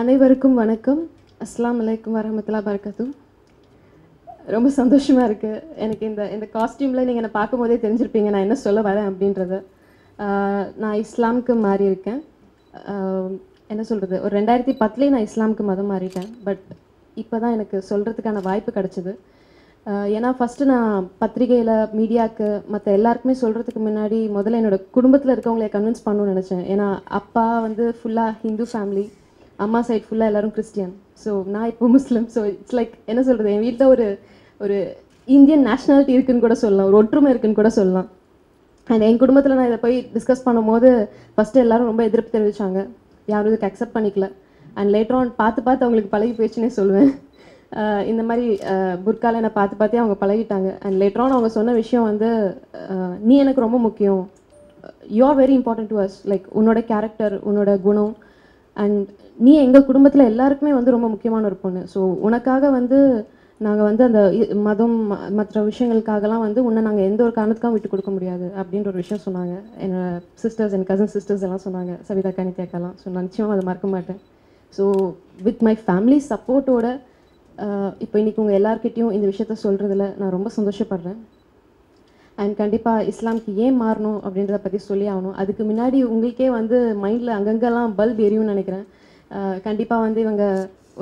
அனைவருக்கும் வணக்கம். அஸ்லாம் அலைக்கும் வரமத்துல்லா பரக்கத்து ரொம்ப சந்தோஷமாக இருக்குது எனக்கு இந்த இந்த காஸ்டியூமில் நீங்கள் என்னை பார்க்கும்போதே தெரிஞ்சிருப்பீங்க நான் என்ன சொல்ல வரேன் அப்படின்றத. நான் இஸ்லாமுக்கு மாறி இருக்கேன். என்ன சொல்கிறது ஒரு ரெண்டாயிரத்தி பத்துலேயே நான் இஸ்லாமுக்கு மதம் மாறிட்டேன். பட் இப்போ தான் எனக்கு சொல்கிறதுக்கான வாய்ப்பு கிடச்சிது. ஏன்னா ஃபஸ்ட்டு நான் பத்திரிகையில் மீடியாவுக்கு மற்ற எல்லாருக்குமே சொல்கிறதுக்கு முன்னாடி முதல்ல என்னோட குடும்பத்தில் இருக்கவங்கள கன்வின்ஸ் பண்ணணும்னு நினச்சேன். ஏன்னா அப்பா வந்து ஃபுல்லாக ஹிந்து ஃபேமிலி அம்மா சைட் ஃபுல்லாக எல்லாரும் கிறிஸ்டியன் ஸோ நான் இப்போ முஸ்லீம் ஸோ இட்ஸ் லைக் என்ன சொல்கிறது என் வீட்டில் ஒரு ஒரு இந்தியன் நேஷ்னாலிட்டி இருக்குன்னு கூட சொல்லலாம். ஒரு ஒற்றுமை இருக்குன்னு கூட சொல்லலாம். அண்ட் என் குடும்பத்தில் நான் இதை போய் டிஸ்கஸ் பண்ணும்போது ஃபஸ்ட்டு எல்லாரும் ரொம்ப எதிர்ப்பு தெரிவிச்சாங்க. யாரும் இதுக்கு அக்செப்ட் பண்ணிக்கல. அண்ட் லேட்டர் ஆன் பார்த்து பார்த்து அவங்களுக்கு பழகி போயிடுச்சுன்னே சொல்லுவேன் இந்த மாதிரி புர்கால என்னை பார்த்து பார்த்தே அவங்க பழகிட்டாங்க. அண்ட் லேட்டர் ஆன் அவங்க சொன்ன விஷயம் வந்து நீ எனக்கு ரொம்ப முக்கியம். You are very important to us like உன்னோட கேரக்டர் உன்னோட குணம். அண்ட் நீ எங்கள் குடும்பத்தில் எல்லாருக்குமே வந்து ரொம்ப முக்கியமான ஒரு பொண்ணு. ஸோ உனக்காக வந்து நாங்கள் வந்து அந்த மதம் ம- மற்ற விஷயங்களுக்காகலாம் வந்து உன்னை நாங்கள் எந்த ஒரு காரணத்துக்கும் விட்டு கொடுக்க முடியாது அப்படின்ற ஒரு விஷயம் சொன்னாங்க. என்னோட சிஸ்டர்ஸ் என் கசன் சிஸ்டர்ஸ் எல்லாம் சொன்னாங்க. சவிதா கனித்யாக்கெல்லாம் ஸோ நான் நிச்சயமாக அதை மறக்க மாட்டேன். ஸோ வித் மை ஃபேமிலி சப்போர்ட்டோட இப்போ இன்னைக்கு உங்கள் எல்லார்கிட்டயும் இந்த விஷயத்த சொல்கிறதுல நான் ரொம்ப சந்தோஷப்படுறேன். அண்ட் கண்டிப்பாக இஸ்லாம்க்கு ஏன் மாறணும் அப்படின்றத பற்றி சொல்லி ஆகணும். அதுக்கு முன்னாடி உங்களுக்கே வந்து மைண்டில் அங்கங்கெல்லாம் பல்ப் எரியும்னு நினைக்கிறேன். கண்டிப்பாக வந்து இவங்க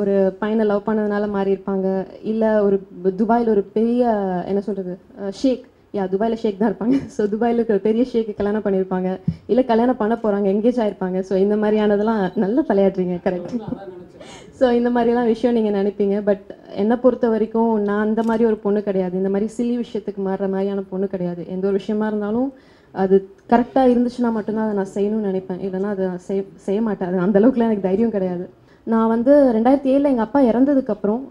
ஒரு பையனை லவ் பண்ணதுனால மாறி இருப்பாங்க. இல்லை ஒரு துபாயில் ஒரு பெரிய என்ன சொல்கிறது ஷேக். யா துபாயில் ஷேக் தான் இருப்பாங்க. ஸோ துபாயில் இருக்கிற பெரிய ஷேக்கு கல்யாணம் பண்ணியிருப்பாங்க. இல்லை கல்யாணம் பண்ண போகிறாங்க எங்கேஜ் ஆகிருப்பாங்க ஸோ இந்த மாதிரியானதெல்லாம் நல்லா தலையாட்டுறீங்க கரெக்ட் ஸோ இந்த மாதிரிலாம் விஷயம் நீங்கள் நினைப்பீங்க. பட் என்னை பொறுத்த வரைக்கும் நான் அந்த மாதிரி ஒரு பொண்ணு கிடையாது. இந்த மாதிரி சிலி விஷயத்துக்கு மாறுற மாதிரியான பொண்ணு கிடையாது. எந்த ஒரு விஷயமா இருந்தாலும் அது கரெக்டாக இருந்துச்சுன்னா மட்டும்தான் அதை நான் செய்யணும்னு நினைப்பேன். இல்லைன்னா அதை செய்ய செய்ய மாட்டேன். அது அந்த அளவுக்குலாம் எனக்கு தைரியம் கிடையாது. நான் வந்து ரெண்டாயிரத்தி ஏழில் எங்கள் அப்பா இறந்ததுக்கப்புறம்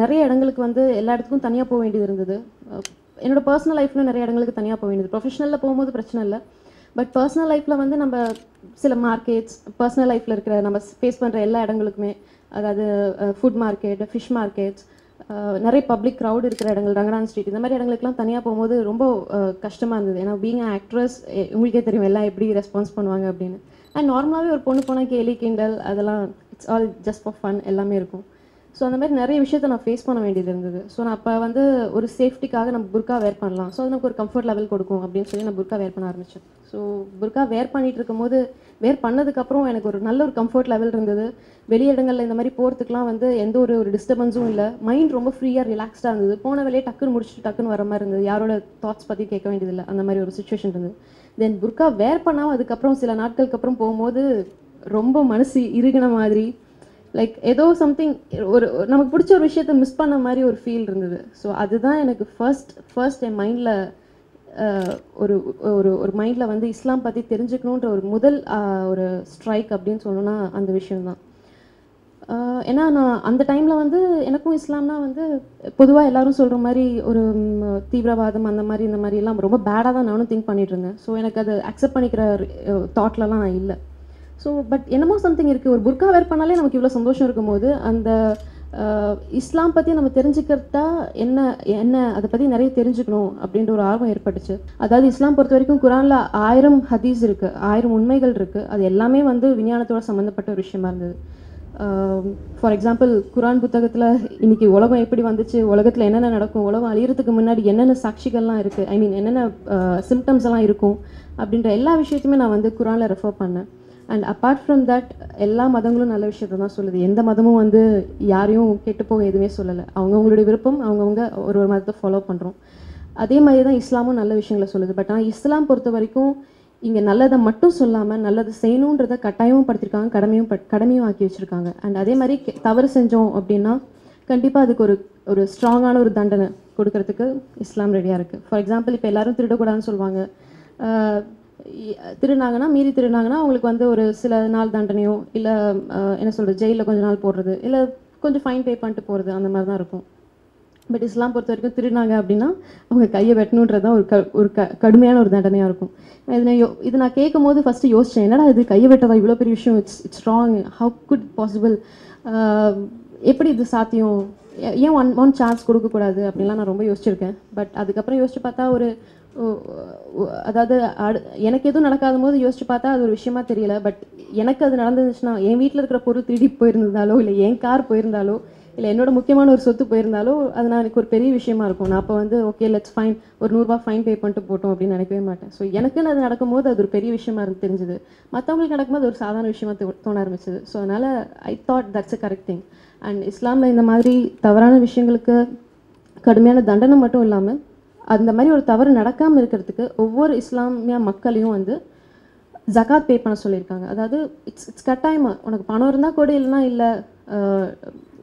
நிறைய இடங்களுக்கு வந்து எல்லா இடத்துக்கும் தனியாக போக வேண்டியது இருந்தது. என்னோடய பர்சனல் லைஃப்ல நிறைய இடங்களுக்கு தனியாக போக வேண்டியது. ப்ரொஃபஷனலில் போகும்போது பிரச்சனை இல்லை. பட் பர்சனல் லைஃப்பில் வந்து நம்ம சில மார்க்கெட்ஸ் பர்சனல் லைஃப்பில் இருக்கிற நம்ம ஃபேஸ் பண்ணுற எல்லா இடங்களுக்குமே அதாவது ஃபுட் மார்க்கெட் ஃபிஷ் மார்க்கெட்ஸ் நிறைய பப்ளிக் க்ரௌட் இருக்கிற இடங்கள் ரங்கநாதன் ஸ்ட்ரீட் இந்த மாதிரி இடங்களுக்குலாம் தனியாக போகும்போது ரொம்ப கஷ்டமாக இருந்தது. ஏன்னா பீங் ஆக்ட்ரஸ் உங்களுக்கே தெரியும் எல்லாம் எப்படி ரெஸ்பான்ஸ் பண்ணுவாங்க அப்படின்னு. அண்ட் நார்மலாகவே ஒரு பொண்ணு போனால் கேலி கிண்டல் அதெல்லாம் it's all just for fun எல்லாமே இருக்கும். ஸோ அந்த மாதிரி நிறைய விஷயத்த நான் ஃபேஸ் பண்ண வேண்டியது இருந்தது. ஸோ நான் அப்போ வந்து ஒரு சேஃப்டிக்காக நம்ம புர்கா வேர் பண்ணலாம். ஸோ அது நமக்கு ஒரு கம்ஃபர்ட் லெவல் கொடுக்கும் அப்படின்னு சொல்லி நான் புர்கா வேர் பண்ண ஆரம்பித்தேன் ஸோ புர்கா வேர் பண்ணிட்டு இருக்கும்போது வேர் பண்ணதுக்கப்புறம் எனக்கு ஒரு நல்ல ஒரு கம்ஃபர்ட் லெவல் இருந்தது. வெளி இடங்களில் இந்த மாதிரி போகிறதுக்குலாம் வந்து எந்த ஒரு ஒரு டிஸ்டர்பன்ஸும் இல்லை. மைண்ட் ரொம்ப ஃப்ரீயாக ரிலாக்ஸ்டாக இருந்தது. போன வேலையே டக்குன்னு முடிச்சுட்டு டக்குன்னு வர மாதிரி இருந்தது. யாரோட தாட்ஸ் பற்றி கேட்க வேண்டியதில்லை அந்த மாதிரி ஒரு சுச்சுவேஷன் இருந்தது. தென் புர்கா வேர் பண்ணாமல் அதுக்கப்புறம் சில நாட்களுக்கு அப்புறம் போகும்போது ரொம்ப மனசு இறுகின மாதிரி லைக் ஏதோ சம்திங் ஒரு நமக்கு பிடிச்ச ஒரு விஷயத்த மிஸ் பண்ண மாதிரி ஒரு ஃபீல் இருந்தது. ஸோ அதுதான் எனக்கு ஃபர்ஸ்ட் ஃபர்ஸ்ட் என் மைண்டில் ஒரு ஒரு ஒரு மைண்டில் வந்து இஸ்லாம் பற்றி தெரிஞ்சுக்கணுன்ற ஒரு முதல் ஒரு ஸ்ட்ரைக் அப்படின்னு சொல்லணும்னா அந்த விஷயம்தான். ஏன்னா நான் அந்த டைமில் வந்து எனக்கும் இஸ்லாம்னா வந்து பொதுவாக எல்லாரும் சொல்கிற மாதிரி ஒரு தீவிரவாதம் அந்த மாதிரி இந்த மாதிரிலாம் ரொம்ப பேடாக தான் நானும் திங்க் பண்ணிகிட்டு இருந்தேன். ஸோ எனக்கு அது அக்செப்ட் பண்ணிக்கிற தாட்லலாம் நான் இல்லை. ஸோ பட் என்னமோ சம்திங் இருக்குது ஒரு புர்கா வேர் பண்ணாலே நமக்கு இவ்வளோ சந்தோஷம் இருக்கும்போது அந்த இஸ்லாம் பற்றி நம்ம தெரிஞ்சுக்கிறதா என்ன என்ன அதை பற்றி நிறைய தெரிஞ்சுக்கணும் அப்படின்ற ஒரு ஆர்வம் ஏற்பட்டுச்சு. அதாவது இஸ்லாம் பொறுத்த வரைக்கும் குரானில் ஆயிரம் ஹதீஸ் இருக்குது ஆயிரம் உண்மைகள் இருக்குது அது எல்லாமே வந்து விஞ்ஞானத்தோட சம்மந்தப்பட்ட ஒரு விஷயமா இருந்தது. ஃபார் எக்ஸாம்பிள் குரான் புத்தகத்தில் இன்னைக்கு உலகம் எப்படி வந்துச்சு உலகத்தில் என்னென்ன நடக்கும் உலகம் அழியறதுக்கு முன்னாடி என்னென்ன சாட்சிகள்லாம் இருக்குது ஐ மீன் என்னென்ன சிம்டம்ஸ் எல்லாம் இருக்கும் அப்படின்ற எல்லா விஷயத்தையுமே நான் வந்து குரானில் ரெஃபர் பண்ணேன். அண்ட் அப்பார்ட் ஃப்ரம் தட் எல்லா மதங்களும் நல்ல விஷயத்தை தான் சொல்லுது. எந்த மதமும் வந்து யாரையும் கெட்டு போக எதுவுமே சொல்லலை. அவங்கவுங்களுடைய விருப்பம் அவங்கவுங்க ஒரு ஒரு மதத்தை ஃபாலோ பண்ணுறோம் அதே மாதிரி தான் இஸ்லாமும் நல்ல விஷயங்களை சொல்லுது. பட் ஆனால் இஸ்லாம் பொறுத்த வரைக்கும் இங்கே நல்லதை மட்டும் சொல்லாமல் நல்லது செய்யணுன்றதை கட்டாயமும் படுத்திருக்காங்க கடமையும் பட் கடமையும் ஆக்கி வச்சுருக்காங்க. அண்ட் அதே மாதிரி தவறு செஞ்சோம் அப்படின்னா கண்டிப்பாக அதுக்கு ஒரு ஒரு ஸ்ட்ராங்கான ஒரு தண்டனை கொடுக்கறதுக்கு இஸ்லாம் ரெடியாக இருக்குது ஃபார் எக்ஸாம்பிள் இப்போ எல்லாரும் திருடக்கூடாதுன்னு சொல்லுவாங்க. திருநாங்கன்னா மீறி திருநாங்கன்னா அவங்களுக்கு வந்து ஒரு சில நாள் தண்டனையோ இல்லை என்ன சொல்கிறது ஜெயிலில் கொஞ்ச நாள் போடுறது இல்லை கொஞ்சம் ஃபைன் பே பண்ணிட்டு போகிறது அந்த மாதிரி தான் இருக்கும். பட் இஸ்லாம் பொறுத்த வரைக்கும் திருடினாங்க அப்படின்னா அவங்க கையை வெட்டணுன்றது தான் ஒரு க ஒரு க கடுமையான ஒரு தண்டனையாக இருக்கும். இது நான் யோ இது நான் கேட்கும் போது ஃபஸ்ட்டு யோசித்தேன் என்னடா இது கையை வெட்டதா இவ்வளோ பெரிய விஷயம் it's it's strong how good possible எப்படி இது சாத்தியம்? ஏன் ஒன் ஒன் சான்ஸ் கொடுக்கக்கூடாது அப்படின்லாம் நான் ரொம்ப யோசிச்சிருக்கேன். பட் அதுக்கப்புறம் யோசிச்சு பார்த்தா ஒரு அதாவது அடு- எனக்கு எதுவும் நடக்காத போது யோசிச்சு பார்த்தா அது ஒரு விஷயமா தெரியல. பட் எனக்கு அது நடந்துச்சுன்னா என் வீட்டில் இருக்கிற பொருள் திருடி போயிருந்தாலோ இல்லை என் கார் போயிருந்தாலோ இல்லை என்னோட முக்கியமான ஒரு சொத்து போயிருந்தாலும் அது நான் எனக்கு ஒரு பெரிய விஷயமா இருக்கும். நான் அப்போ வந்து ஓகே லெட்ஸ் ஃபைன் ஒரு நூறுரூவா ஃபைன் பே பண்ணிட்டு போட்டோம் அப்படின்னு நினைக்கவே மாட்டேன். ஸோ எனக்குன்னு அது நடக்கும்போது அது ஒரு பெரிய விஷயமா இருந்து தெரிஞ்சுது. மற்றவங்களுக்கு நடக்கும்போது ஒரு சாதாரண விஷயமா தோ- தோண ஆரம்பிச்சது. ஸோ அதனால் I thought that's a correct thing and இஸ்லாமில் இந்த மாதிரி தவறான விஷயங்களுக்கு கடுமையான தண்டனை மட்டும் இல்லாமல் அந்த மாதிரி ஒரு தவறு நடக்காமல் இருக்கிறதுக்கு ஒவ்வொரு இஸ்லாமிய மக்களையும் வந்து ஜகாத் பே பண்ண சொல்லியிருக்காங்க. அதாவது இட்ஸ் இட்ஸ் கட்டாயமாக உனக்கு பணம் இருந்தால் கூட இல்லைன்னா இல்லை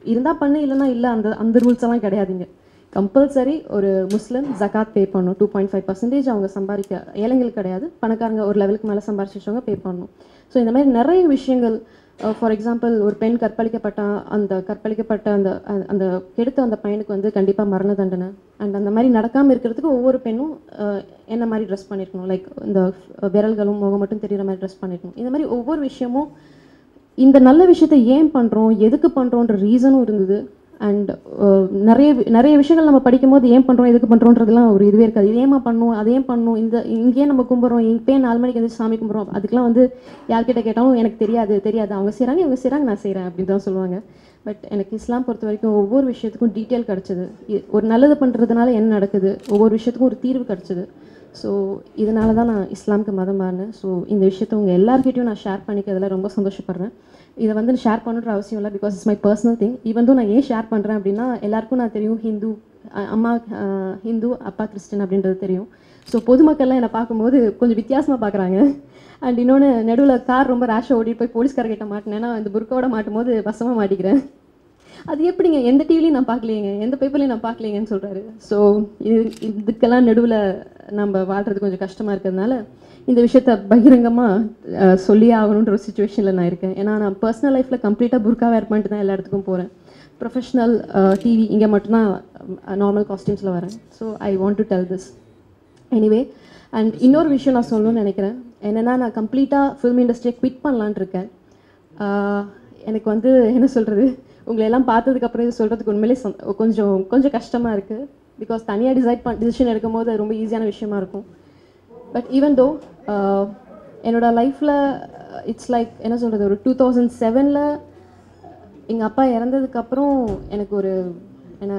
இருந்தால் பண்ணு இல்லைன்னா இல்லை. அந்த அந்த ரூல்ஸ் எல்லாம் கிடையாதுங்க. கம்பல்சரி ஒரு முஸ்லீம் ஜகாத் பே பண்ணணும். டூ பாயிண்ட் ஃபைவ் பர்சன்டேஜ் அவங்க சம்பாதிக்க ஏழைங்களுக்கு கிடையாது. பணக்காரங்க ஒரு லெவலுக்கு மேலே சம்பாரிச்சவங்க பே பண்ணணும். ஸோ இந்த மாதிரி நிறைய விஷயங்கள் uh, ஃபார் எக்ஸாம்பிள் ஒரு பெண் கற்பழிக்கப்பட்ட அந்த கற்பழிக்கப்பட்ட அந்த அந்த- கெடுத்த அந்த பையனுக்கு வந்து கண்டிப்பாக மரண தண்டனை. அண்ட் அந்த மாதிரி நடக்காமல் இருக்கிறதுக்கு ஒவ்வொரு பெண்ணும் uh, என்ன மாதிரி ட்ரெஸ் பண்ணியிருக்கணும் லைக் இந்த விரல்களும் முகம் மட்டும் தெரிகிற மாதிரி ட்ரெஸ் பண்ணியிருக்கணும் இந்த மாதிரி ஒவ்வொரு விஷயமும் இந்த நல்ல விஷயத்தை ஏன் பண்ணுறோம் எதுக்கு பண்ணுறோன்ற ரீசனும் இருந்தது. அண்ட் uh, நிறைய நிறைய விஷயங்கள் நம்ம படிக்கும்போது ஏன் பண்ணுறோம் எதுக்கு பண்ணுறோன்றதுலாம் ஒரு இதுவே இருக்காது. ஏமா பண்ணும் அதை பண்ணும்? இந்த இங்கேயே நம்ம கும்பிட்றோம் இங்கேயே நாலு மணிக்கு வந்து சாமி கும்பிட்றோம் அதுக்கெலாம் வந்து யார்கிட்ட கேட்டாலும் எனக்கு தெரியாது தெரியாது. அவங்க செய்கிறாங்க இவங்க செய்கிறாங்க நான் செய்கிறேன் அப்படின்னு தான் சொல்லுவாங்க. பட் எனக்கு இஸ்லாம் பொறுத்த வரைக்கும் ஒவ்வொரு விஷயத்துக்கும் டீட்டெயில் கிடச்சிது. ஒரு நல்லது பண்ணுறதுனால என்ன நடக்குது? ஒவ்வொரு விஷயத்துக்கும் ஒரு தீர்வு கிடச்சிது. ஸோ இதனால தான் நான் இஸ்லாமுக்கு மதம் மாறினேன். ஸோ இந்த விஷயத்தை உங்கள் எல்லாருக்கிட்டையும் நான் ஷேர் பண்ணிக்கிறதுல ரொம்ப சந்தோஷப்படுறேன். இதை வந்து ஷேர் பண்ணுற அவசியம் இல்லை because it's my personal thing even நான் ஏன் ஷேர் பண்ணுறேன் அப்படின்னா எல்லாருக்கும் நான் தெரியும் ஹிந்து அம்மா ஹிந்து அப்பா கிறிஸ்டின் அப்படின்றது தெரியும். ஸோ பொதுமக்கள்லாம் என்னை பார்க்கும்போது கொஞ்சம் வித்தியாசமாக பார்க்குறாங்க. அண்ட் இன்னொன்று நடுவில் கார் ரொம்ப ரேஷாக ஓடிட்டு போய் போலீஸ்காரர்கிட்ட மாட்டினேன்னா இந்த புர்க்கோட மாட்டும் போது பசமாக மாட்டிக்கிறேன். அது எப்படிங்க? எந்த டிவிலையும் நான் பார்க்கலையேங்க. எந்த பேப்பர்லையும் நான் பார்க்கலையேங்கன்னு சொல்கிறாரு ஸோ இது இதுக்கெல்லாம் நடுவில் நம்ம வாழ்கிறது கொஞ்சம் கஷ்டமாக இருக்கிறதுனால இந்த விஷயத்த பகிரங்கமாக சொல்லியே ஆகணுன்ற ஒரு சுச்சுவேஷனில் நான் இருக்கேன். ஏன்னா நான் பர்சனல் லைஃப்பில் கம்ப்ளீட்டாக புர்கா வேர் பண்ணிட்டு தான் எல்லா இடத்துக்கும் போகிறேன் ப்ரொஃபஷ்னல் டிவி இங்கே மட்டும்தான் நார்மல் காஸ்டியூம்ஸில் வரேன். So I want to tell this anyway and இன்னொரு விஷயம் நான் சொல்லணும்னு நினைக்கிறேன். என்னென்னா நான் கம்ப்ளீட்டாக ஃபிலிம் இண்டஸ்ட்ரியை குவிட் பண்ணலான்னு இருக்கேன். எனக்கு வந்து என்ன சொல்கிறது உங்களை எல்லாம் பார்த்ததுக்கப்புறம் இது சொல்கிறதுக்கு உண்மையிலே கொஞ்சம் கொஞ்சம் கஷ்டமாக இருக்குது பிகாஸ் தனியாக டிசைட் பண் டிசிஷன் எடுக்கும் போது அது ரொம்ப ஈஸியான விஷயமா இருக்கும். பட் ஈவன் தோ என்னோட லைஃப்பில் இட்ஸ் லைக் என்ன சொல்கிறது ஒரு டூ தௌசண்ட் செவனில் எங்கள் அப்பா இறந்ததுக்கப்புறம் எனக்கு ஒரு ஏன்னா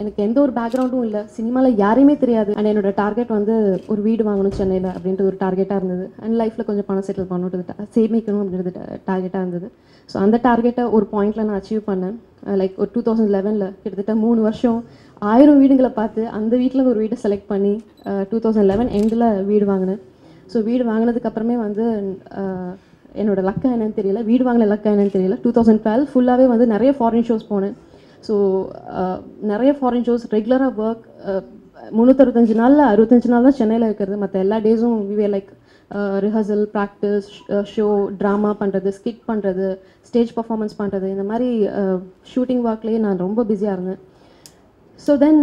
எனக்கு எந்த ஒரு பேக்ரவுண்டும் இல்லை. சினிமாவில் யாரையுமே தெரியாது. அண்ட் என்னோட டார்கெட் வந்து ஒரு வீடு வாங்கணும் சென்னையில் அப்படின்ட்டு ஒரு டார்கெட்டாக இருந்தது. அண்ட் லைஃப்பில் கொஞ்சம் பணம் செட்டில் பண்ணணுன்றது சேமிக்கணும் அப்படின்றது டார்கெட்டாக இருந்தது. ஸோ அந்த டார்கெட்டை ஒரு பாயிண்டில் நான் அச்சீவ் பண்ணேன். லைக் ஒரு டூ தௌசண்ட் லெவனில் கிட்டத்தட்ட மூணு வருஷம் ஆயிரம் வீடுங்களை பார்த்து அந்த வீட்டில் ஒரு வீடை செலக்ட் பண்ணி டூ தௌசண்ட் லெவன் எண்டில் வீடு வாங்கினேன். ஸோ வீடு வாங்கினதுக்கப்புறமே வந்து என்னோடய என்னோட லக்கா என்னன்னு தெரியல. வீடு வாங்கின லக்கா என்னன்னு தெரியல. டூ தௌசண்ட் டுவெல் ஃபுல்லாகவே வந்து நிறைய ஃபாரின் ஷோஸ் போனேன். ஸோ uh, நிறைய ஃபாரின் ஷோஸ் ரெகுலராக ஒர்க் முந்நூற்றறுபத்தஞ்சு நாளில் அறுபத்தஞ்சு நாள் தான் சென்னையில் இருக்கிறது. மற்ற எல்லா டேஸும் விவே like rehearsal practice show drama பண்ணுறது ஸ்கிட் பண்ணுறது ஸ்டேஜ் பர்ஃபார்மன்ஸ் பண்ணுறது இந்த மாதிரி uh, ஷூட்டிங் ஒர்க்லேயே நான் ரொம்ப பிஸியாக இருந்தேன். ஸோ தென்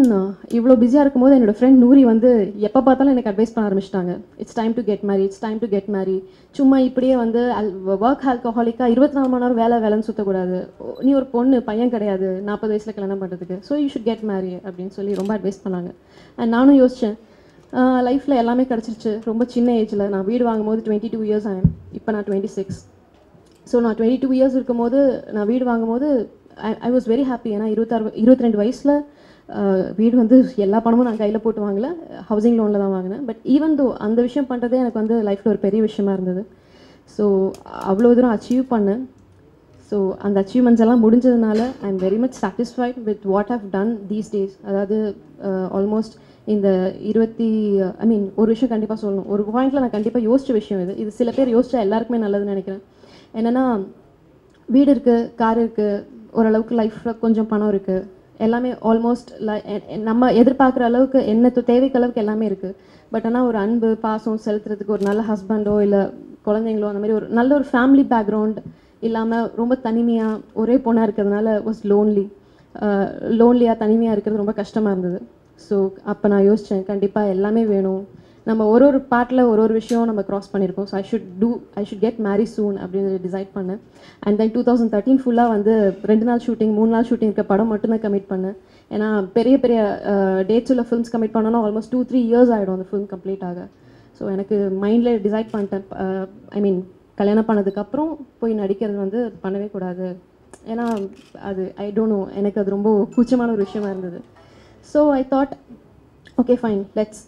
இவ்வளோ பிஸியாக இருக்கும்போது என்னோட ஃப்ரெண்ட் நூரி வந்து எப்போ பார்த்தாலும் எனக்கு அட்வைஸ் பண்ண ஆரம்பிச்சிட்டாங்க. It's time to get marry it's time to get marry சும்மா இப்படியே வந்து ஒர்க் ஆல்கஹாலிக்காக இருபத்தி நாலு மணி நேரம் வேலை வேலைன்னு சுற்றக்கூடாது நீ ஒரு பொண்ணு பையன் கிடையாது நாற்பது வயசில் கல்யாணம் பண்ணுறதுக்கு so you should get marry அப்படின்னு சொல்லி ரொம்ப அட்வைஸ் பண்ணாங்க. அண்ட் நானும் யோசித்தேன் லைஃப்பில் எல்லாமே கிடச்சிருச்சு. ரொம்ப சின்ன ஏஜில் நான் வீடு வாங்கும்போது டுவெண்ட்டி டூ இயர்ஸ் ஆகும் இப்போ நான் டுவெண்ட்டி சிக்ஸ் ஸோ நான் டுவெண்ட்டி டூ இயர்ஸ் இருக்கும்போது நான் வீடு வாங்கும்போது I I was very happy ஏன்னா இருபத்தாறு இருபத்தி ரெண்டு வயசில் வீடு வந்து எல்லா பணமும் நான் கையில் போட்டு வாங்கல. ஹவுசிங் லோனில் தான் வாங்கினேன். பட் ஈவன் தோ அந்த விஷயம் பண்ணுறதே எனக்கு வந்து லைஃப்பில் ஒரு பெரிய விஷயமா இருந்தது. ஸோ அவ்வளோ தூரம் அச்சீவ் பண்ணேன். ஸோ அந்த அச்சீவ்மெண்ட்ஸ் எல்லாம் முடிஞ்சதுனால I am very much satisfied with what have done these days அதாவது ஆல்மோஸ்ட் இந்த இருபத்தி ஐ மீன் ஒரு விஷயம் கண்டிப்பாக சொல்லணும். ஒரு பாயிண்ட்டில் நான் கண்டிப்பாக யோசிச்ச விஷயம் இது. இது சில பேர் யோசிச்சா எல்லாருக்குமே நல்லதுன்னு நினைக்கிறேன். என்னென்னா வீடு இருக்குது கார் இருக்குது ஓரளவுக்கு லைஃப்பில் கொஞ்சம் பணம் இருக்குது எல்லாமே ஆல்மோஸ்ட் நம்ம எதிர்பார்க்குற அளவுக்கு என்ன தேவைக்கு அளவுக்கு எல்லாமே இருக்குது பட் ஆனால் ஒரு அன்பு பாசம் செலுத்துறதுக்கு ஒரு நல்ல ஹஸ்பண்டோ இல்லை குழந்தைங்களோ அந்த மாதிரி ஒரு நல்ல ஒரு ஃபேமிலி பேக்ரவுண்ட் இல்லாமல் ரொம்ப தனிமையாக ஒரே பொண்ணாக இருக்கிறதுனால வாஸ் லோன்லி லோன்லியாக தனிமையாக இருக்கிறது ரொம்ப கஷ்டமாக இருந்தது. ஸோ அப்போ நான் யோசித்தேன் கண்டிப்பாக எல்லாமே வேணும். நம்ம ஒரு ஒரு பார்ட்டில் ஒரு ஒரு விஷயம் நம்ம க்ராஸ் பண்ணியிருக்கோம். So I should do I should get marry soon அப்படின்னு டிசைட் பண்ணேன். And then two thousand thirteen ஃபுல்லாக வந்து ரெண்டு நாள் ஷூட்டிங் மூணு நாள் ஷூட்டிங் இருக்க படம் மட்டும்தான் கமிட் பண்ணேன். ஏன்னா பெரிய பெரிய டேட்ஸ் உள்ள ஃபிலிம்ஸ் கமிட் பண்ணோன்னா ஆல்மோஸ்ட் டூ த்ரீ இயர்ஸ் ஆகிடும் அந்த ஃபிலிம் கம்ப்ளீட் ஆக. ஸோ எனக்கு மைண்டில் டிசைட் பண்ணிட்டேன். ஐ மீன் கல்யாணம் பண்ணதுக்கப்புறம் போய் நடிக்கிறது வந்து பண்ணவே கூடாது. ஏன்னா அது ஐ டோன்ட் நோ எனக்கு அது ரொம்ப கூச்சமான ஒரு விஷயமா இருந்தது. So I thought okay fine let's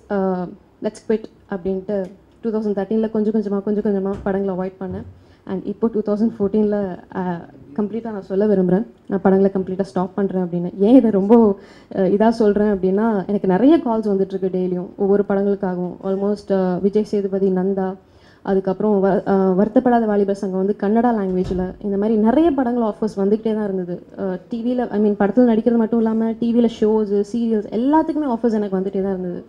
let's quit அப்படின்ட்டு டூ தௌசண்ட் தேர்ட்டீனில் கொஞ்சம் கொஞ்சமாக கொஞ்சம் கொஞ்சமாக படங்களை அவாய்ட் பண்ணேன். அண்ட் இப்போ டூ தௌசண்ட் ஃபோர்டீனில் கம்ப்ளீட்டாக நான் சொல்ல விரும்புகிறேன் நான் படங்களை கம்ப்ளீட்டாக ஸ்டாப் பண்ணுறேன் அப்படின்னு. ஏன் இதை ரொம்ப இதாக சொல்கிறேன் அப்படின்னா எனக்கு நிறைய கால்ஸ் வந்துட்டுருக்கு டெய்லியும். ஒவ்வொரு படங்களுக்காகவும். ஆல்மோஸ்ட் விஜய் சேதுபதி நந்தா அதுக்கப்புறம் வ வருத்தப்படாத வாலிபர் சங்கம் வந்து கன்னடா லாங்குவேஜில் இந்த மாதிரி நிறைய படங்கள் ஆஃபர்ஸ் வந்துக்கிட்டே தான் இருந்தது. டிவியில் ஐ மீன் படத்தில் நடிக்கிறது மட்டும் இல்லாமல் டிவியில் ஷோஸு சீரியல்ஸ் எல்லாத்துக்குமே ஆஃபர்ஸ் எனக்கு வந்துகிட்டே தான் இருந்தது.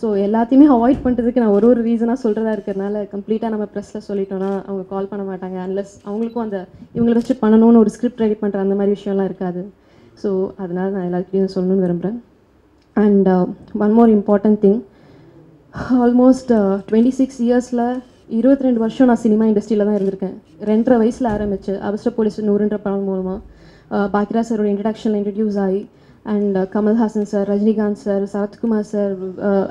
ஸோ எல்லாத்தையுமே அவாய்ட் பண்ணுறதுக்கு நான் ஒரு ஒரு ரீசனாக சொல்கிறதா இருக்கிறனால கம்ப்ளீட்டாக நம்ம ப்ரெஸ்ஸில் சொல்லிட்டோன்னா அவங்க கால் பண்ண மாட்டாங்க. அன்லஸ் அவங்களுக்கும் அந்த இவங்களை வச்சு பண்ணணும்னு ஒரு ஸ்கிரிப்ட் ரெடி பண்ணுற அந்த மாதிரி விஷயம்லாம் இருக்காது. ஸோ அதனால் நான் எல்லாத்துக்கிட்டையும் சொல்லணும்னு விரும்புகிறேன் and one more important thing almost twenty six இயர்ஸில் இருபத்தி ரெண்டு வருஷம் நான் சினிமா இண்டஸ்ட்ரியில் தான் இருந்திருக்கேன். ரெண்டரை வயசில் ஆரம்பிச்சு அவசர போலீஸ் நூறுன்ற படம் மூலமாக uh, பாக்கிரா சாரோட இன்ட்ரடக்ஷனில் இன்ட்ரடியூஸ் ஆகி and Kamal Haasan sir Rajinikanth sir Sarathkumar sir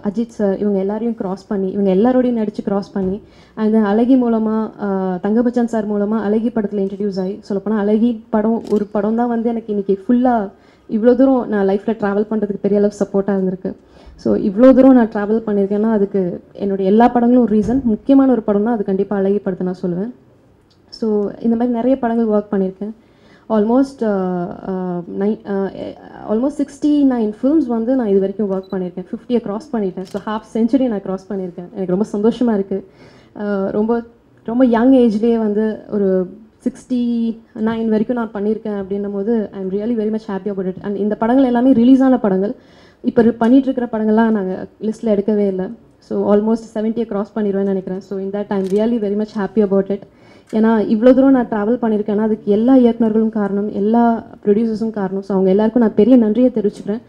Ajith sir இவங்க எல்லாரையும் க்ராஸ் பண்ணி இவங்க எல்லாரோடையும் நடித்து க்ராஸ் பண்ணி அண்ட் அழகி மூலமாக தங்கபச்சன் சார் மூலமாக அழகி படத்தில் இன்ட்ரடியூஸ் ஆகி சொல்லப்போனால் அழகி படம் ஒரு படம் தான் வந்து எனக்கு இன்றைக்கி ஃபுல்லாக இவ்வளோ தூரம் நான் லைஃப்பில் ட்ராவல் பண்ணுறதுக்கு பெரிய அளவு சப்போர்ட்டாக இருந்திருக்கு. ஸோ இவ்வளோ தூரம் நான் ட்ராவல் பண்ணியிருக்கேன்னா அதுக்கு என்னுடைய எல்லா படங்களும் ஒரு ரீசன் முக்கியமான ஒரு படம் தான் அது கண்டிப்பாக அழகி படத்தை நான் சொல்லுவேன். ஸோ இந்த மாதிரி நிறைய படங்கள் ஒர்க் பண்ணியிருக்கேன். Almost nine almost sixty nine films வந்து நான் இது வரைக்கும் ஒர்க் பண்ணியிருக்கேன். ஃபிஃப்டியை க்ராஸ் பண்ணிட்டேன். ஸோ ஹாஃப் செஞ்சுரி நான் க்ராஸ் பண்ணியிருக்கேன். எனக்கு ரொம்ப சந்தோஷமாக இருக்குது uh, ரொம்ப ரொம்ப யங் ஏஜ்லேயே வந்து ஒரு சிக்ஸ்டி நைன் வரைக்கும் நான் பண்ணியிருக்கேன் அப்படின்னும் போது I am really very much happy about it and இந்த படங்கள் எல்லாமே ரிலீஸான படங்கள். இப்போ பண்ணிட்டு இருக்கிற படங்கள்லாம் நாங்கள் லிஸ்ட்டில் எடுக்கவே இல்லை. ஸோ ஆல்மோஸ்ட் செவன்ட்டியை க்ராஸ் பண்ணிடுவேன்னு நினைக்கிறேன். ஸோ இந்த that I'm really very much happy about it ஏன்னா இவ்வளோ தூரம் நான் ட்ராவல் பண்ணியிருக்கேன்னா அதுக்கு எல்லா இயக்குநர்களும் காரணம் எல்லா ப்ரொடியூசர்ஸும் காரணம். ஸோ அவங்க எல்லாருக்கும் நான் பெரிய நன்றியை தெரிவிச்சுக்கிறேன்.